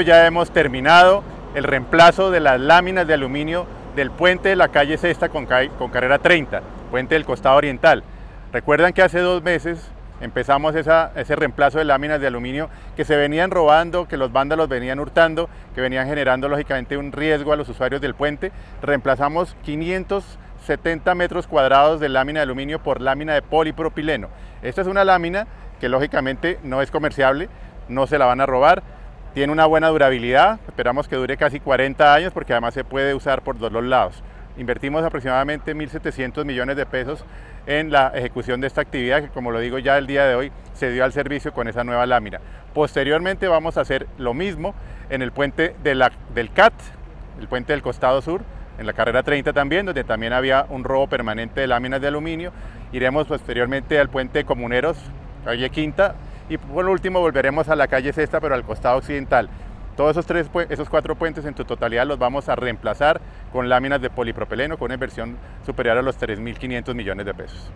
Ya hemos terminado el reemplazo de las láminas de aluminio del puente de la calle Sexta con, carrera 30, puente del costado oriental. Recuerdan que hace dos meses empezamos ese reemplazo de láminas de aluminio que se venían robando, que los vándalos venían hurtando, que venían generando lógicamente un riesgo a los usuarios del puente. Reemplazamos 570 metros cuadrados de lámina de aluminio por lámina de polipropileno. Esta es una lámina que lógicamente no es comerciable, no se la van a robar, tiene una buena durabilidad, esperamos que dure casi 40 años porque además se puede usar por dos lados. Invertimos aproximadamente 1.700 millones de pesos en la ejecución de esta actividad que como lo digo ya el día de hoy se dio al servicio con esa nueva lámina. Posteriormente vamos a hacer lo mismo en el puente de la, del CAT, el puente del costado sur, en la carrera 30 también, donde también había un robo permanente de láminas de aluminio. Iremos posteriormente al puente Comuneros, calle Quinta, y por último volveremos a la calle Sexta, pero al costado occidental. Todos esos, tres, esos cuatro puentes en su totalidad los vamos a reemplazar con láminas de polipropileno con una inversión superior a los 3.500 millones de pesos.